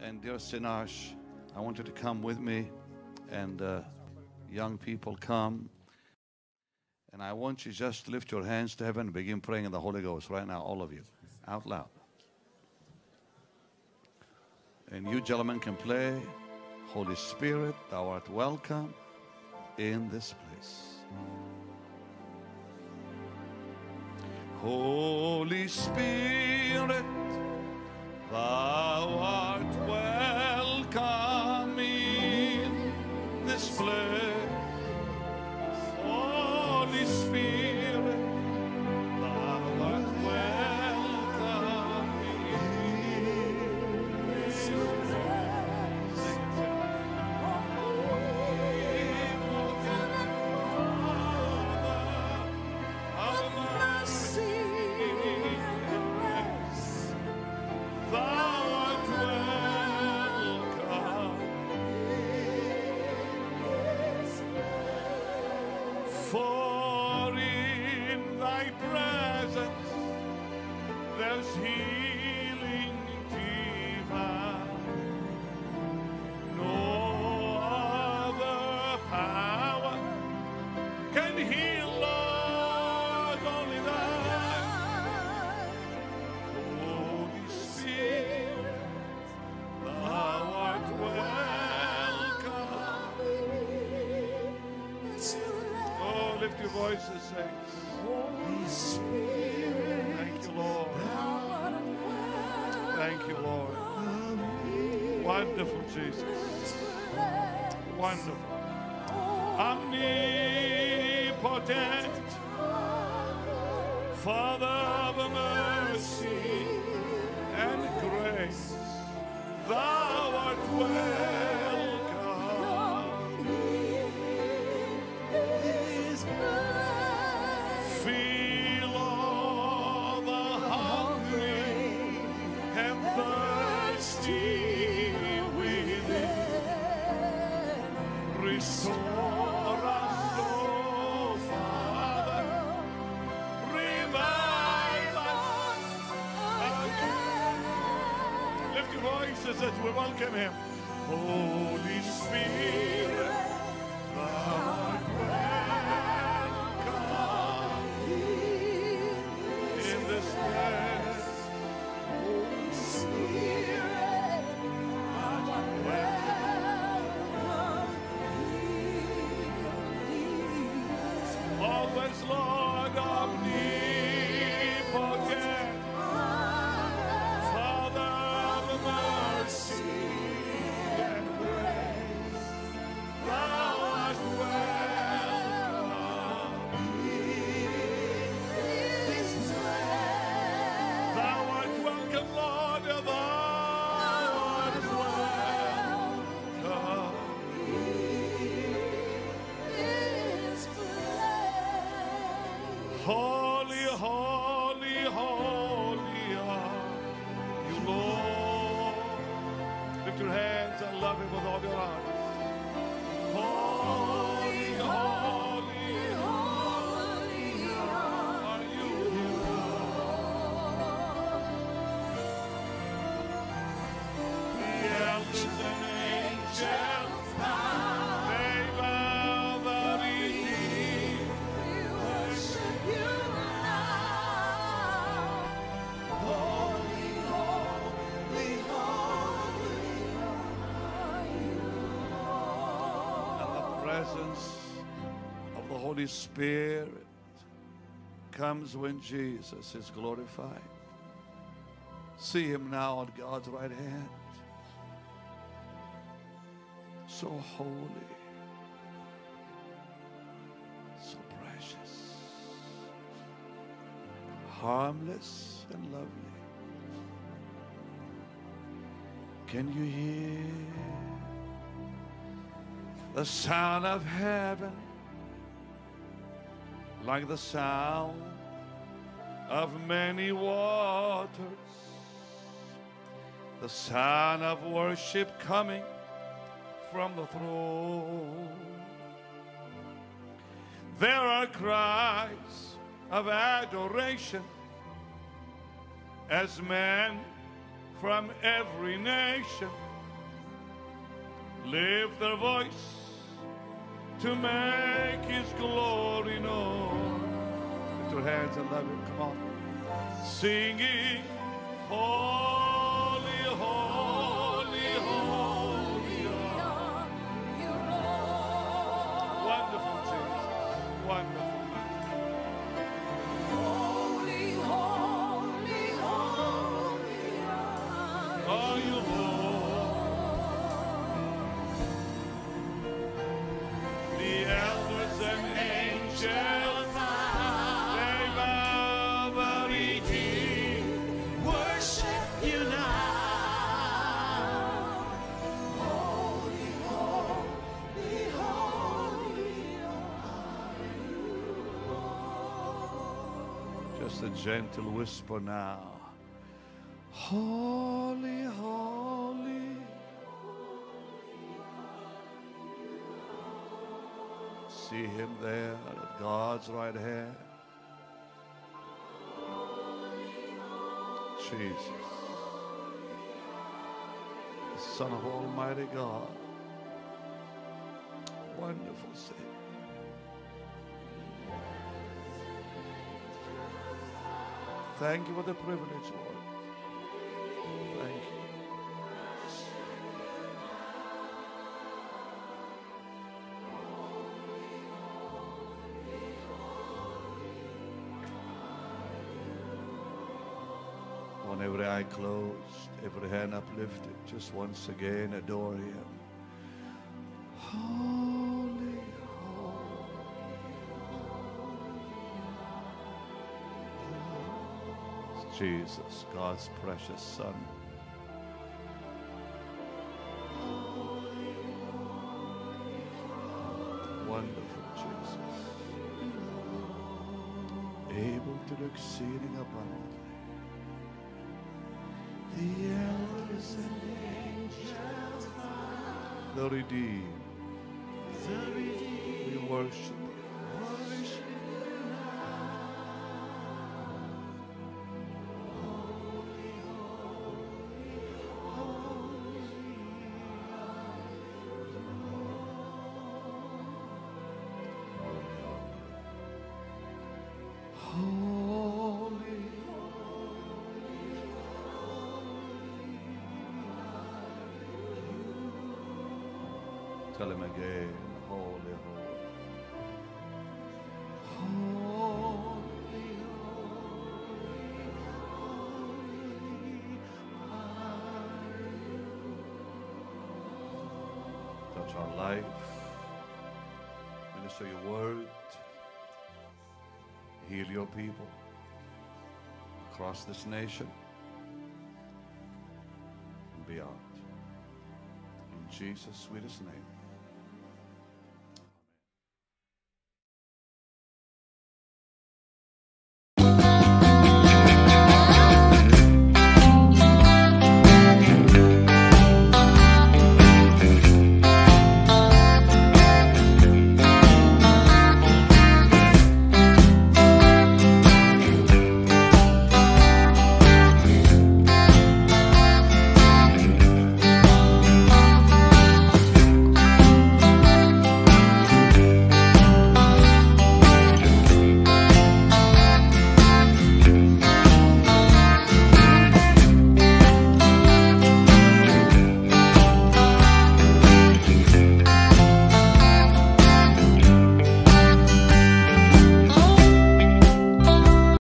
And dear Sinach, I want you to come with me, and uh, young people come. And I want you just to lift your hands to heaven and begin praying in the Holy Ghost right now, all of you, out loud. And you gentlemen can play. Holy Spirit, thou art welcome in this place. Holy Spirit, thou art thy presence there's healing divine. No other power can heal, Lord, only thine. Holy Spirit, thou art welcome. Oh, lift your voices, saints. Thank you, Lord. Thank you, Lord. Wonderful Jesus. Wonderful. Omnipotent. Father of mercy and grace. Thou art welcome. Voices as we welcome Him. Holy Spirit, Always, Lord, omnipotent, presence of the Holy Spirit comes when Jesus is glorified. See him now on God's right hand. So holy, so precious, harmless and lovely. Can you hear? The sound of heaven, like the sound of many waters, the sound of worship coming from the throne. There are cries of adoration as men from every nation lift their voice to make his glory known. Lift your hands and love him. Come on. Singing, Holy, a gentle whisper now. Holy, holy. See him there at God's right hand. Jesus, the Son of Almighty God. Wonderful Savior. Thank you for the privilege, Lord. Thank you. On every eye closed, every hand uplifted, just once again adore Him. Jesus, God's precious Son. Wonderful Jesus. Able to do exceeding abundantly. The elders and angels, the redeemed. We worship. Worship. Tell him again, holy, holy. Touch our life. Minister your word. Heal your people across this nation and beyond. In Jesus' sweetest name.